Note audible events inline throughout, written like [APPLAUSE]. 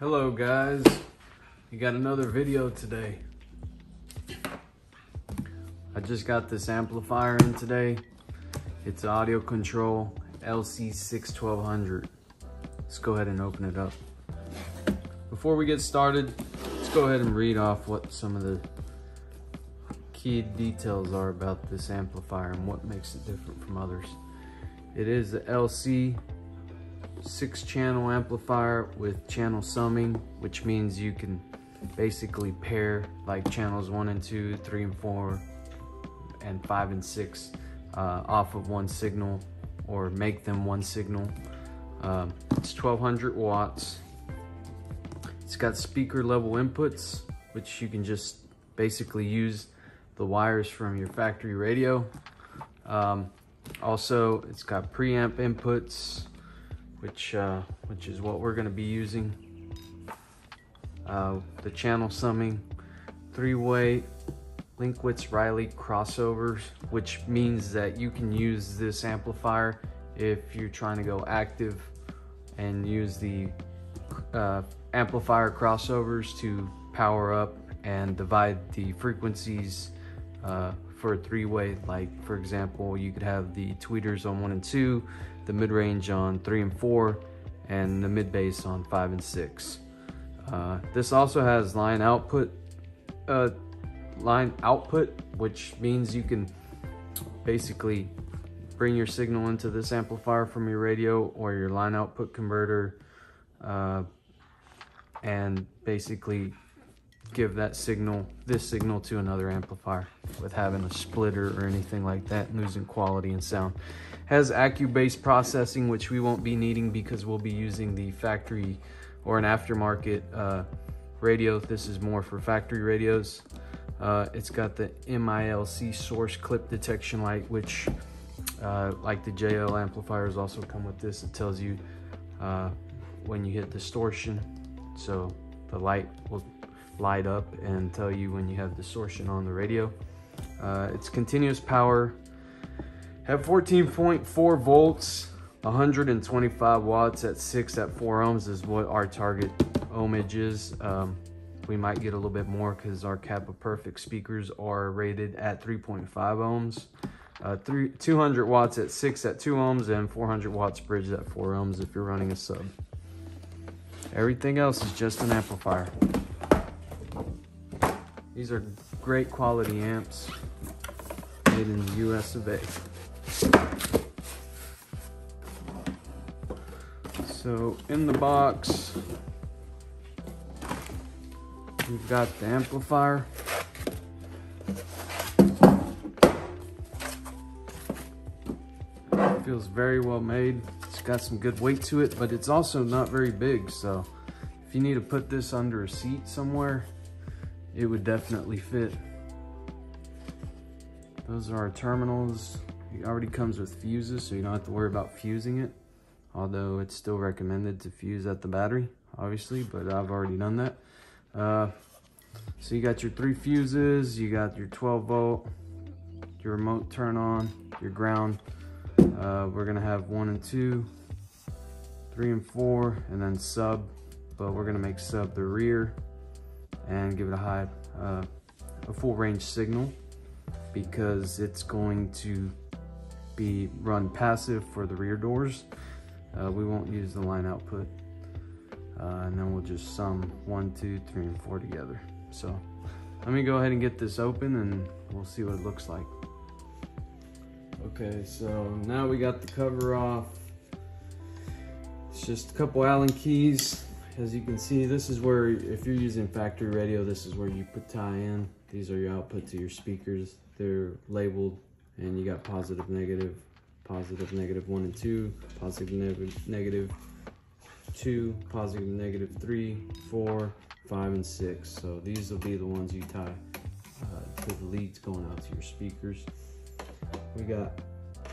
Hello guys, you got another video today. I just got this amplifier in today. It's audio control LC61200. Let's go ahead and open it up. Before we get started, let's go ahead and read off what some of the key details are about this amplifier and what makes it different from others. It is the LC six channel amplifier with channel summing, which means you can basically pair like channels one and two, three and four, and five and six uh, off of one signal or make them one signal. Um, it's 1200 watts. It's got speaker level inputs, which you can just basically use the wires from your factory radio. Um, also, it's got preamp inputs, which uh, which is what we're going to be using. Uh, the channel summing, three-way Linkwitz Riley crossovers, which means that you can use this amplifier if you're trying to go active and use the uh, amplifier crossovers to power up and divide the frequencies uh, for a three-way. Like for example, you could have the tweeters on one and two, the mid-range on three and four, and the mid-bass on five and six. Uh, this also has line output, uh, line output, which means you can basically bring your signal into this amplifier from your radio or your line output converter uh, and basically give that signal, this signal to another amplifier with having a splitter or anything like that, losing quality and sound. Has AccuBass processing, which we won't be needing because we'll be using the factory or an aftermarket uh, radio. This is more for factory radios. Uh, it's got the MILC source clip detection light, which uh, like the JL amplifiers also come with this. It tells you uh, when you hit distortion. So the light will light up and tell you when you have distortion on the radio. Uh, it's continuous power, have 14.4 volts, 125 watts at 6 at 4 ohms is what our target ohmage is. Um, we might get a little bit more because our Kappa Perfect speakers are rated at 3.5 ohms. Uh, three, 200 watts at 6 at 2 ohms and 400 watts bridge at 4 ohms if you're running a sub. Everything else is just an amplifier. These are great quality amps made in the US of A. So in the box, we've got the amplifier. feels very well made. It's got some good weight to it, but it's also not very big. So if you need to put this under a seat somewhere, it would definitely fit. Those are our terminals. It already comes with fuses, so you don't have to worry about fusing it. Although it's still recommended to fuse at the battery, obviously, but I've already done that. Uh, so you got your three fuses, you got your 12 volt, your remote turn on, your ground. Uh, we're gonna have one and two, three and four, and then sub, but we're gonna make sub the rear and give it a high, uh, a full range signal because it's going to be run passive for the rear doors. Uh, we won't use the line output. Uh, and then we'll just sum one, two, three, and four together. So let me go ahead and get this open and we'll see what it looks like. Okay, so now we got the cover off. It's just a couple Allen keys. As you can see, this is where, if you're using factory radio, this is where you put tie in. These are your output to your speakers. They're labeled and you got positive, negative, positive, negative one and two, positive, negative, negative two, positive, negative three, four, five, and six. So these will be the ones you tie uh, to the leads going out to your speakers. We got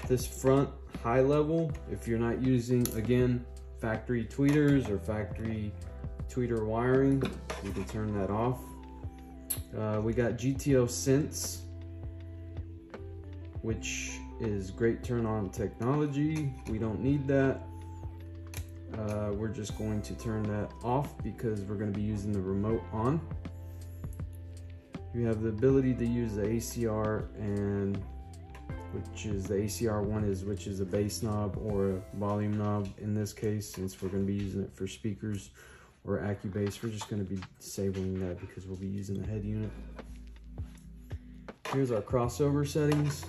this front high level. If you're not using, again, factory tweeters or factory tweeter wiring, you can turn that off. Uh, we got GTO Sense, which is great turn on technology. We don't need that. uh, we're just going to turn that off because we're going to be using the remote on. You have the ability to use the ACR and which is the ACR one is which is a bass knob or a volume knob in this case since we're going to be using it for speakers or Accubass we're just going to be disabling that because we'll be using the head unit. Here's our crossover settings.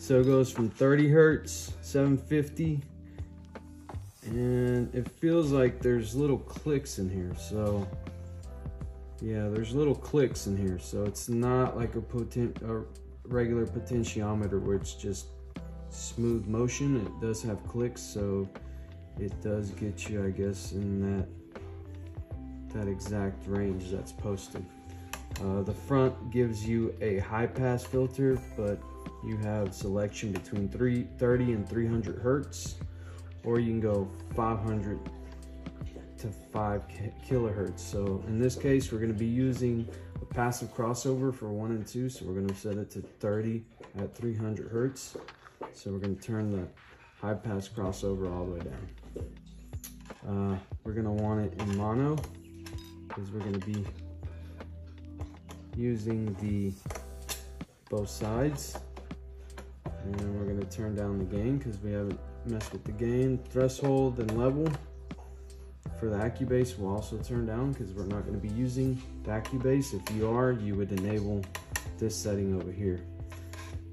So it goes from 30 hertz, 750, and it feels like there's little clicks in here. So yeah, there's little clicks in here. So it's not like a, potent, a regular potentiometer where it's just smooth motion. It does have clicks, so it does get you, I guess, in that that exact range that's posted. Uh, the front gives you a high pass filter, but you have selection between 330 and 300 hertz, or you can go 500 to 5 kilohertz. So in this case, we're going to be using a passive crossover for 1 and 2, so we're going to set it to 30 at 300 hertz. So we're going to turn the high pass crossover all the way down. Uh, we're going to want it in mono because we're going to be using the both sides. And we're going to turn down the gain because we haven't messed with the gain. Threshold and level for the Accubass we'll also turn down because we're not going to be using the Accubass if you are you would enable this setting over here.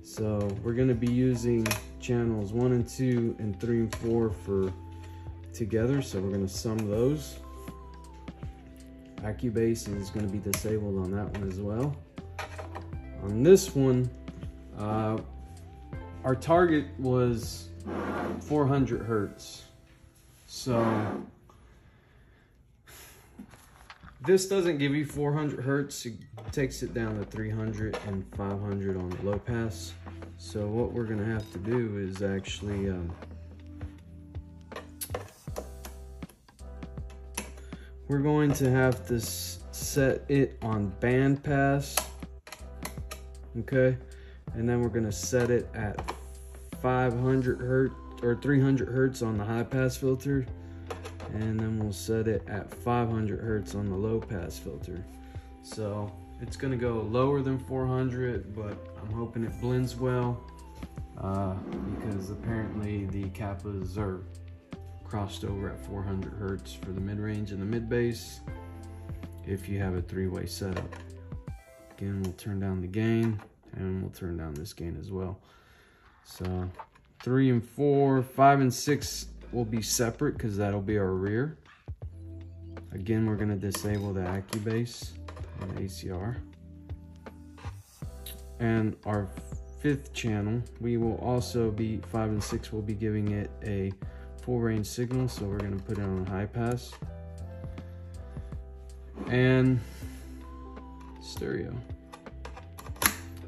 So we're going to be using channels 1 and 2 and 3 and 4 for together. So we're going to sum those Accubass is going to be disabled on that one as well. On this one, uh, our target was 400 hertz. So this doesn't give you 400 hertz. It takes it down to 300 and 500 on the low pass. So what we're gonna have to do is actually um, we're going to have to set it on band pass okay? And then we're going to set it at 500 hertz or 300 hertz on the high pass filter. And then we'll set it at 500 hertz on the low pass filter. So it's going to go lower than 400 but I'm hoping it blends well uh, because apparently the kappas are crossed over at 400 hertz for the mid-range and the mid-bass if you have a three-way setup. Again, we'll turn down the gain and we'll turn down this gain as well. So three and four, five and six will be separate because that'll be our rear. Again, we're gonna disable the Accubass and ACR. And our fifth channel, we will also be, five and six will be giving it a full range signal, so we're gonna put it on high pass. And stereo.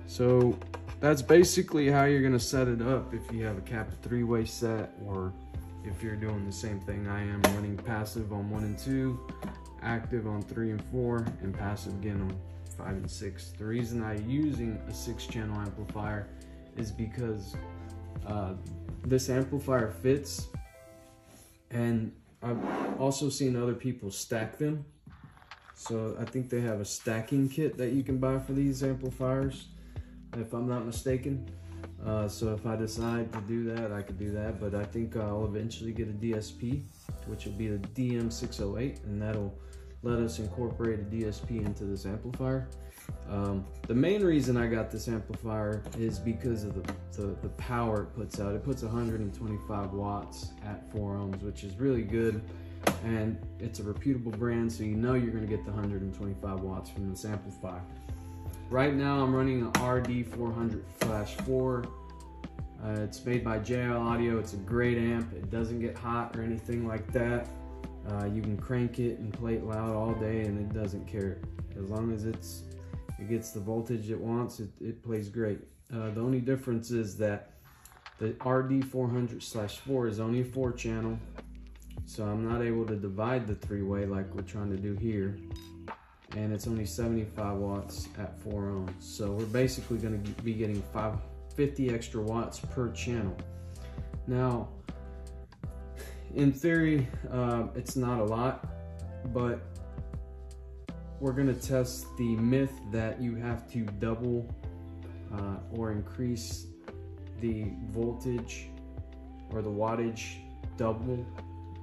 So that's basically how you're gonna set it up if you have a Kappa three-way set or if you're doing the same thing I am, running passive on one and two, active on three and four, and passive again on five and six. The reason I'm using a six channel amplifier is because uh, this amplifier fits and I've also seen other people stack them. So I think they have a stacking kit that you can buy for these amplifiers, if I'm not mistaken. Uh, so if I decide to do that, I could do that. But I think I'll eventually get a DSP, which will be the DM608, and that'll let us incorporate a DSP into this amplifier. Um, the main reason I got this amplifier is because of the, the, the, power it puts out. It puts 125 watts at 4 ohms, which is really good. And it's a reputable brand, so you know you're going to get the 125 watts from this amplifier. Right now, I'm running an RD400 Flash 4. Uh, it's made by JL Audio. It's a great amp. It doesn't get hot or anything like that. Uh, you can crank it and play it loud all day, and it doesn't care. As long as it's it gets the voltage it wants. It, it plays great. Uh, the only difference is that the RD400/4 is only a four channel, so I'm not able to divide the three-way like we're trying to do here. And it's only 75 watts at four ohms. So we're basically gonna be getting 550 extra watts per channel. Now, in theory, uh, it's not a lot, but we're gonna test the myth that you have to double uh, or increase the voltage or the wattage double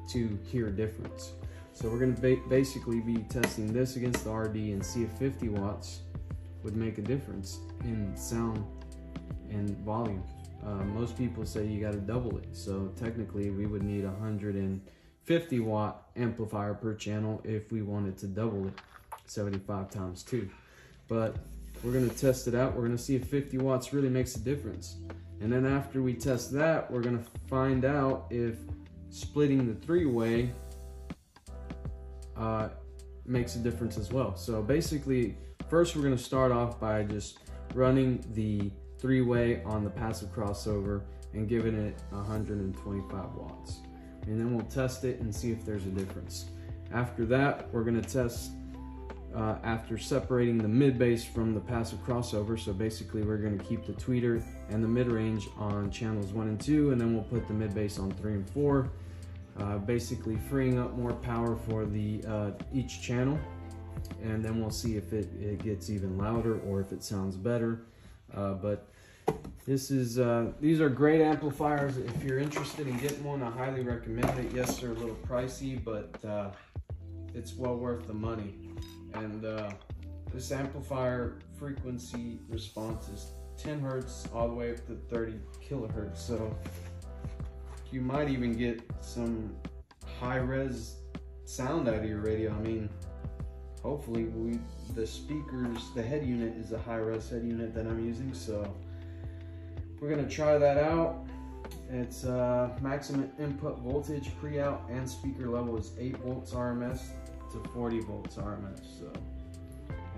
to hear a difference. So we're gonna ba basically be testing this against the RD and see if 50 watts would make a difference in sound and volume. Uh, most people say you gotta double it. So technically we would need a 150 watt amplifier per channel if we wanted to double it, 75 times two. But we're gonna test it out. We're gonna see if 50 watts really makes a difference. And then after we test that, we're gonna find out if splitting the three-way uh, makes a difference as well. So basically, first we're gonna start off by just running the three-way on the passive crossover and giving it 125 watts. And then we'll test it and see if there's a difference. After that, we're gonna test uh, after separating the mid bass from the passive crossover. So basically we're gonna keep the tweeter and the mid range on channels one and two, and then we'll put the mid bass on three and four. Uh, basically freeing up more power for the uh, each channel. And then we'll see if it, it gets even louder or if it sounds better. Uh, but this is uh, these are great amplifiers. If you're interested in getting one, I highly recommend it. Yes, they're a little pricey, but uh, it's well worth the money. And uh, this amplifier frequency response is 10 hertz all the way up to 30 kilohertz. So you might even get some high res sound out of your radio. I mean, hopefully we the speakers, the head unit is a high res head unit that I'm using. So we're gonna try that out. It's uh, maximum input voltage, pre-out and speaker level is 8 volts RMS to 40 volts RMS. So,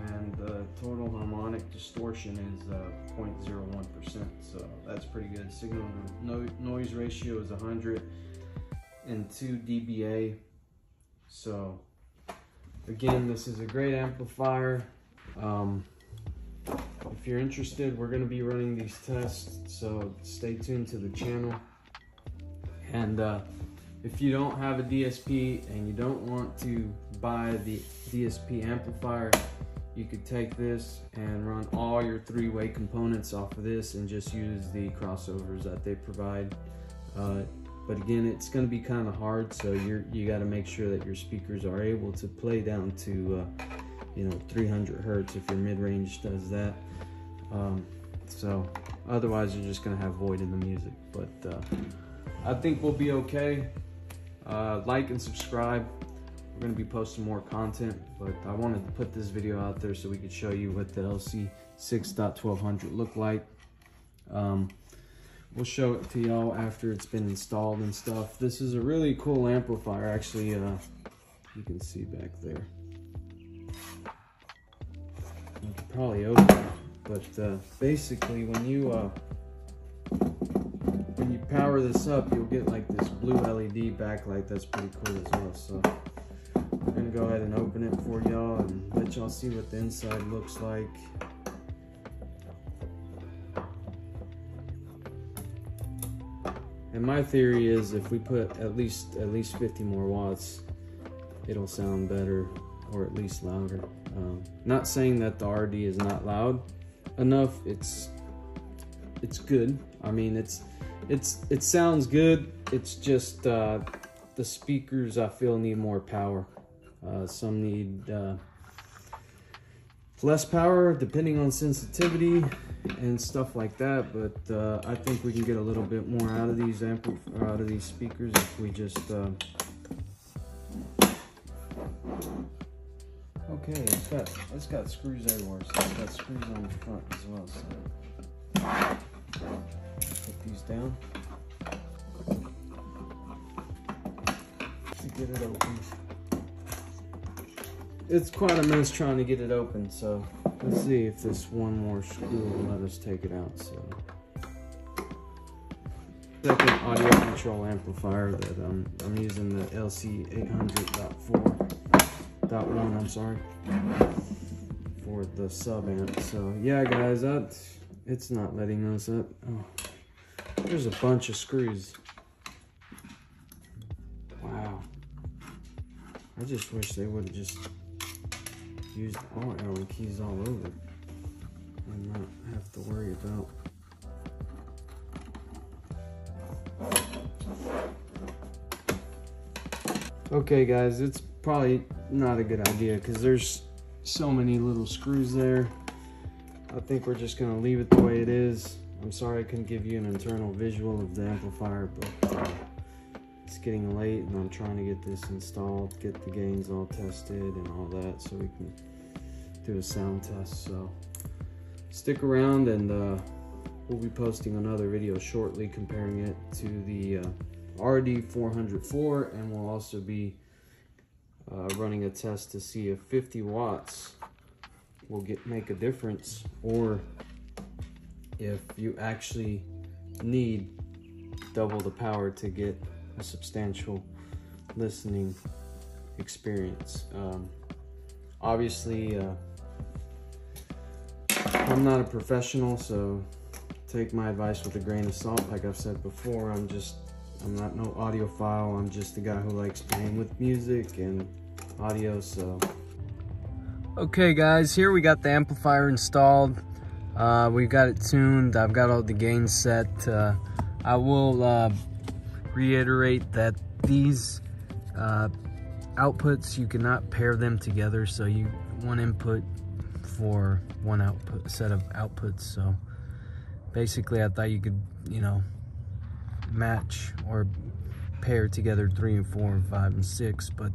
and the total harmonic distortion is uh, 0.01%. So that's pretty good. Signal to no noise ratio is 100 and 2 dBA. So again, this is a great amplifier. Um, if you're interested, we're going to be running these tests, so stay tuned to the channel. And uh, if you don't have a DSP and you don't want to buy the DSP amplifier, you could take this and run all your three-way components off of this and just use the crossovers that they provide. Uh, but again, it's going to be kind of hard, so you're you got to make sure that your speakers are able to play down to uh, you know 300 hertz if your mid-range does that. Um, so otherwise, you're just going to have void in the music. But uh, I think we'll be okay. Uh, like and subscribe. We're going to be posting more content, but I wanted to put this video out there so we could show you what the LC 6.1200 look like. Um, we'll show it to y'all after it's been installed and stuff. This is a really cool amplifier. Actually, uh, you can see back there. You can probably open it, but uh, basically when you uh, when you power this up, you'll get like this blue LED backlight. That's pretty cool as well. So I'm gonna go ahead and open it for y'all and let y'all see what the inside looks like. And my theory is if we put at least at least 50 more watts, it'll sound better or at least louder. Um, not saying that the RD is not loud enough. It's it's good. I mean, it's it's it sounds good. It's just uh, the speakers I feel need more power. Uh, some need uh, less power depending on sensitivity and stuff like that. But uh, I think we can get a little bit more out of these ampli out of these speakers if we just. Uh... Okay, it's got it's got screws everywhere. So it's got screws on the front as well. So put these down to get it open. It's quite a mess trying to get it open, so let's see if this one more screw will let us take it out. So, second audio control amplifier that I'm using the LC 800.4.1. I'm sorry for the sub amp. So yeah, guys, that it's not letting us up. Oh, there's a bunch of screws. Wow. I just wish they would have just used all Allen keys all over and not have to worry about Okay guys, it's probably not a good idea because there's so many little screws there. I think we're just gonna leave it the way it is. I'm sorry I couldn't give you an internal visual of the amplifier, but uh, it's getting late and I'm trying to get this installed, get the gains all tested and all that so we can do a sound test. So stick around and uh, we'll be posting another video shortly comparing it to the uh, RD404 and we'll also be uh, running a test to see if 50 watts will get make a difference or if you actually need double the power to get a substantial listening experience. Um, obviously, uh, I'm not a professional, so take my advice with a grain of salt. Like I've said before, I'm just, I'm not no audiophile. I'm just a guy who likes playing with music and audio, so. Okay guys, here we got the amplifier installed. Uh, we've got it tuned. I've got all the gains set. Uh, I will uh, reiterate that these uh, outputs, you cannot pair them together. So you one input for one output set of outputs. So basically I thought you could, you know, match or pair together three and four and five and six, but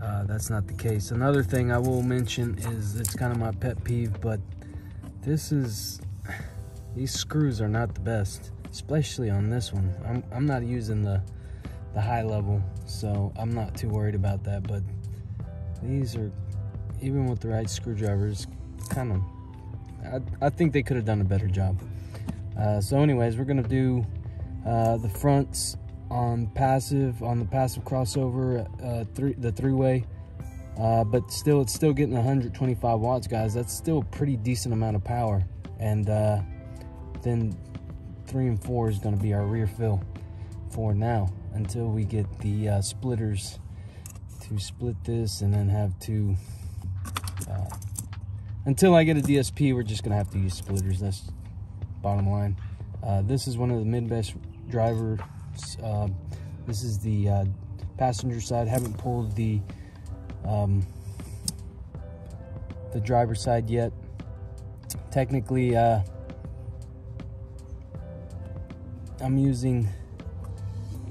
uh, that's not the case. Another thing I will mention is it's kind of my pet peeve, but this is, these screws are not the best, especially on this one. I'm, I'm not using the, the high level, so I'm not too worried about that, but these are, even with the right screwdrivers, kind of, I, I think they could have done a better job. Uh, so anyways, we're gonna do uh, the fronts on passive, on the passive crossover, uh, three, the three-way, uh, but still, it's still getting 125 watts, guys. That's still a pretty decent amount of power. And uh, then three and four is gonna be our rear fill for now until we get the uh, splitters to split this and then have to, uh, until I get a DSP, we're just gonna have to use splitters. That's bottom line. Uh, this is one of the mid-bass driver. Uh, this is the uh, passenger side. Haven't pulled the um, the driver side yet. Technically, uh, I'm using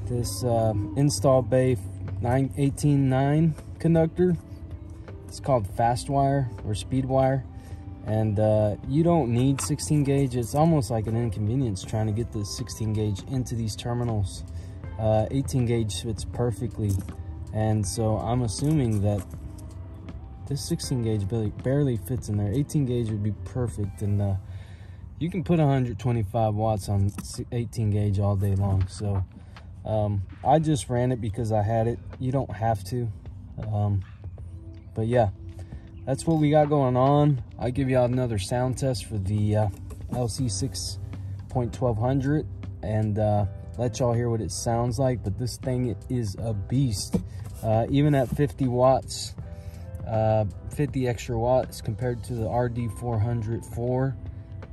this uh, install bay 189 conductor. It's called fast wire or speed wire. And uh, you don't need 16 gauge. It's almost like an inconvenience trying to get the 16 gauge into these terminals. Uh, 18 gauge fits perfectly. And so I'm assuming that this 16 gauge barely, fits in there. 18 gauge would be perfect. And uh, you can put 125 watts on 18 gauge all day long. So um, I just ran it because I had it. You don't have to. Um, but yeah, that's what we got going on. I'll give y'all another sound test for the uh, LC 6.1200 and uh, let y'all hear what it sounds like. But this thing is a beast. Uh, even at 50 watts, uh, 50 extra watts compared to the RD404,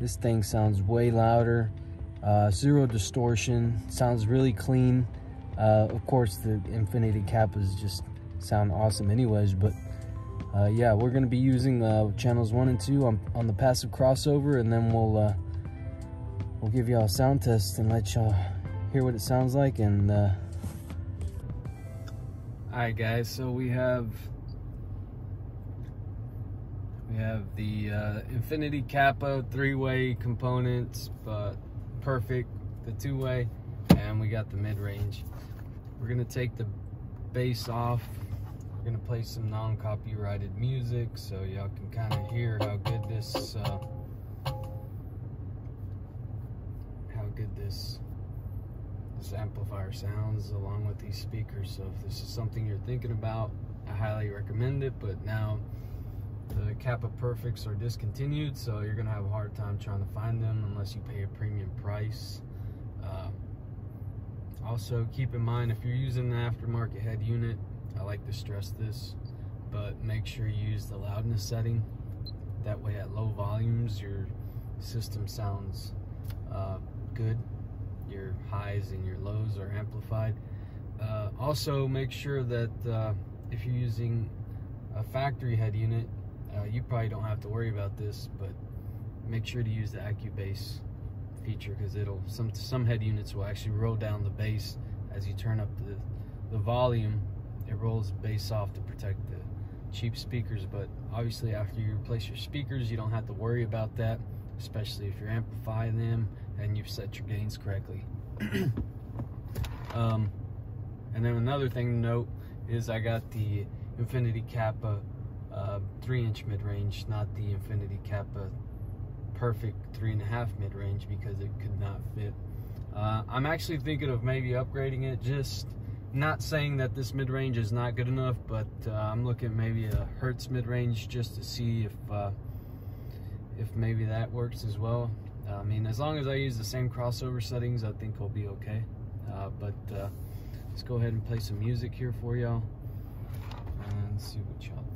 this thing sounds way louder. Uh, zero distortion, sounds really clean. Uh, of course, the Infinity Kappas just sound awesome anyways, but uh, yeah, we're going to be using uh, channels one and two on, on the passive crossover, and then we'll uh, we'll give y'all a sound test and let y'all hear what it sounds like. And uh... all right, guys, so we have we have the uh, Infinity Kappa three-way components, but perfect, the two-way, and we got the mid-range. We're gonna take the bass off we're gonna play some non-copyrighted music so y'all can kind of hear how good this uh, how good this this amplifier sounds along with these speakers. So if this is something you're thinking about, I highly recommend it. But now the Kappa Perfects are discontinued, so you're gonna have a hard time trying to find them unless you pay a premium price. Uh, also, keep in mind if you're using an aftermarket head unit, I like to stress this, but make sure you use the loudness setting. That way at low volumes, your system sounds uh, good. Your highs and your lows are amplified. Uh, also, make sure that uh, if you're using a factory head unit, uh, you probably don't have to worry about this, but make sure to use the AccuBass feature because it'll some some head units will actually roll down the bass as you turn up the the volume. It rolls bass off to protect the cheap speakers, but obviously after you replace your speakers, you don't have to worry about that, especially if you're amplifying them and you've set your gains correctly. [CLEARS THROAT] um, and then another thing to note is I got the Infinity Kappa uh, 3 inch mid range, not the Infinity Kappa perfect 3.5 mid range because it could not fit. Uh, I'm actually thinking of maybe upgrading it, just not saying that this mid range is not good enough, but uh, I'm looking maybe a Hertz mid range just to see if, uh, if maybe that works as well. I mean, as long as I use the same crossover settings, I think I'll be okay. Uh, but uh, let's go ahead and play some music here for y'all and see what y'all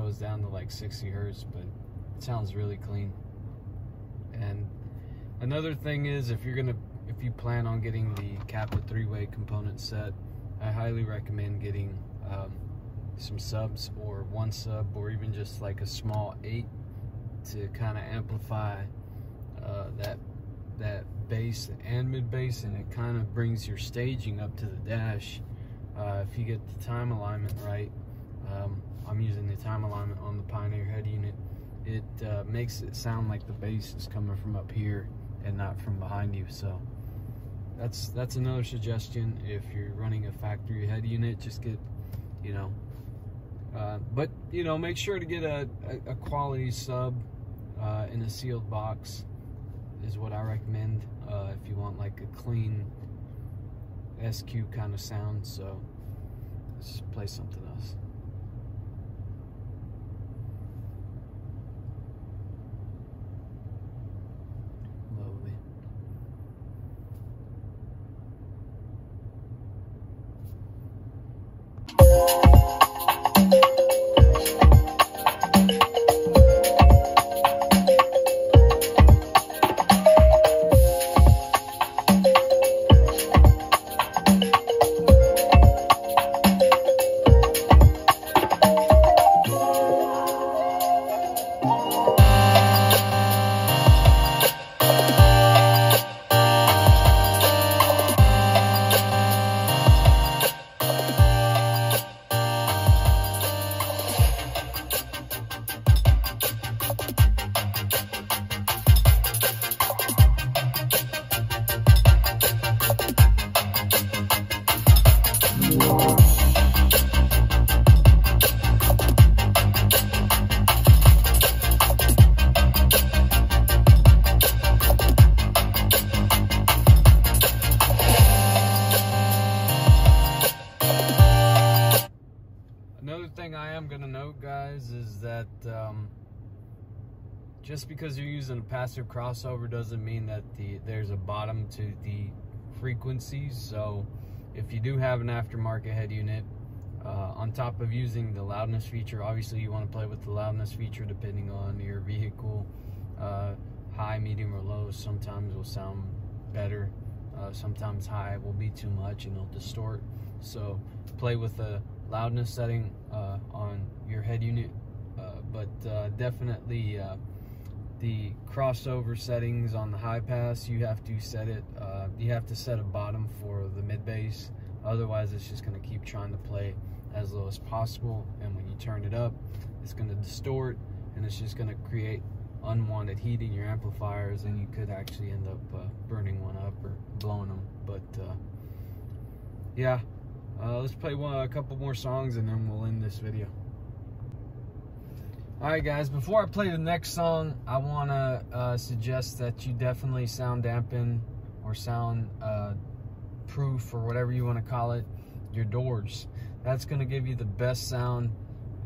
goes down to like 60 hertz, but it sounds really clean. And another thing is, if you're gonna, if you plan on getting the Kappa three-way component set, I highly recommend getting um, some subs or one sub or even just like a small eight to kind of amplify uh, that that bass and mid bass and it kind of brings your staging up to the dash uh, if you get the time alignment right um, I'm using the time alignment on the Pioneer head unit it uh, makes it sound like the bass is coming from up here and not from behind you so that's that's another suggestion if you're running a factory head unit just get you know uh, but you know, make sure to get a, a, quality sub uh, in a sealed box is what I recommend uh, if you want like a clean SQ kind of sound. So let's just play something else. Just because you're using a passive crossover doesn't mean that the there's a bottom to the frequencies. So if you do have an aftermarket head unit, uh, on top of using the loudness feature, obviously you want to play with the loudness feature depending on your vehicle. Uh, high, medium, or low sometimes will sound better. Uh, sometimes high will be too much and it'll distort. So play with the loudness setting uh, on your head unit. Uh, but uh, definitely the crossover settings on the high pass, you have to set it, uh, you have to set a bottom for the mid bass. Otherwise, it's just going to keep trying to play as low as possible. And when you turn it up, it's going to distort and it's just going to create unwanted heat in your amplifiers and you could actually end up uh, burning one up or blowing them. But uh, yeah, uh, let's play one, a couple more songs and then we'll end this video. Alright guys, before I play the next song, I want to uh, suggest that you definitely sound dampen or sound uh, proof or whatever you want to call it, your doors. That's going to give you the best sound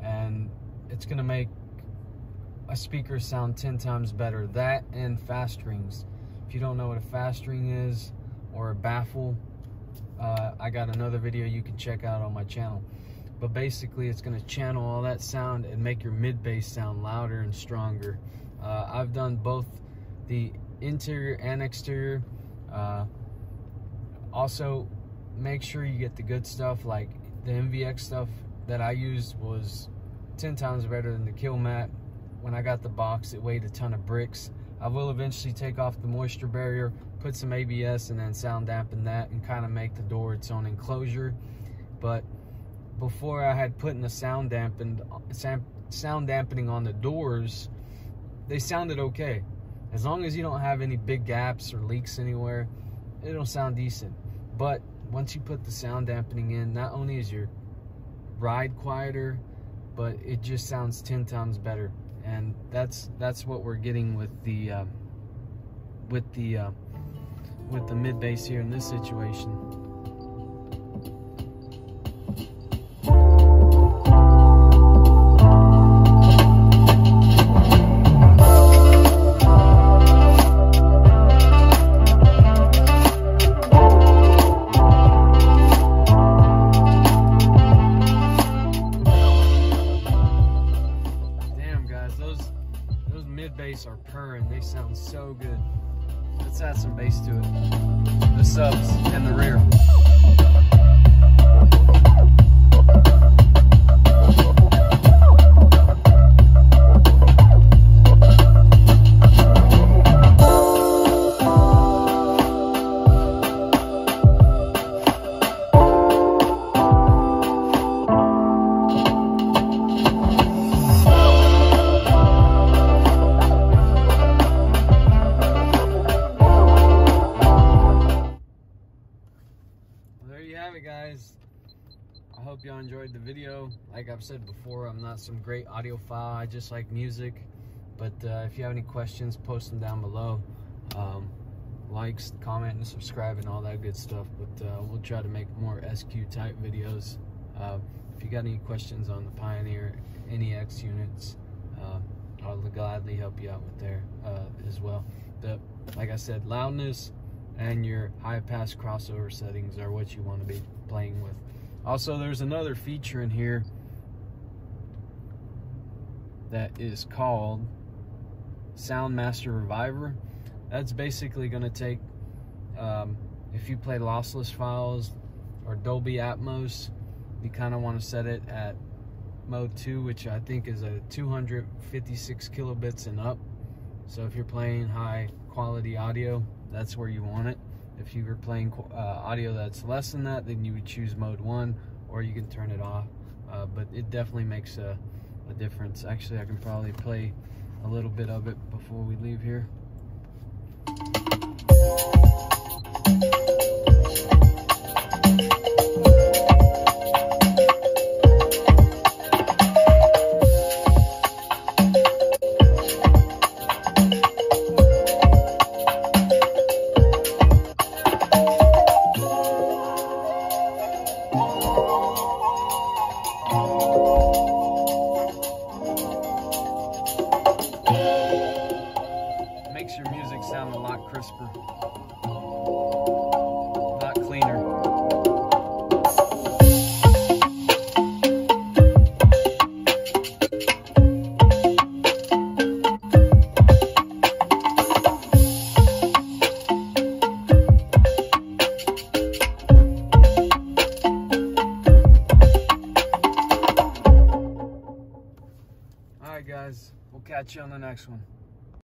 and it's going to make a speaker sound 10 times better. That and fast rings. If you don't know what a fast ring is or a baffle, uh, I got another video you can check out on my channel but basically it's going to channel all that sound and make your mid bass sound louder and stronger. Uh, I've done both the interior and exterior. Uh, also, make sure you get the good stuff like the NVX stuff that I used was 10 times better than the Kilmat. When I got the box, it weighed a ton of bricks. I will eventually take off the moisture barrier, put some ABS, and then sound dampen that and kind of make the door its own enclosure. But before I had put in the sound dampened sound dampening on the doors, they sounded okay. As long as you don't have any big gaps or leaks anywhere, it'll sound decent. But once you put the sound dampening in, not only is your ride quieter, but it just sounds 10 times better. And that's that's what we're getting with the uh, with the uh, with the mid bass here in this situation. Great audiophile. I just like music. But uh, if you have any questions, post them down below. Um, likes, comment, and subscribe, and all that good stuff. But uh, we'll try to make more SQ type videos. Uh, if you got any questions on the Pioneer NEX units, uh, I'll gladly help you out with there uh, as well. The, like I said, loudness, and your high pass crossover settings are what you want to be playing with. Also, there's another feature in here that is called Soundmaster Reviver. That's basically going to take, um, if you play lossless files or Dolby Atmos, you kind of want to set it at mode 2, which I think is a 256 kilobits and up. So if you're playing high quality audio, that's where you want it. If you were playing uh, audio that's less than that, then you would choose mode one, or you can turn it off. Uh, but it definitely makes a, a difference. Actually, I can probably play a little bit of it before we leave here.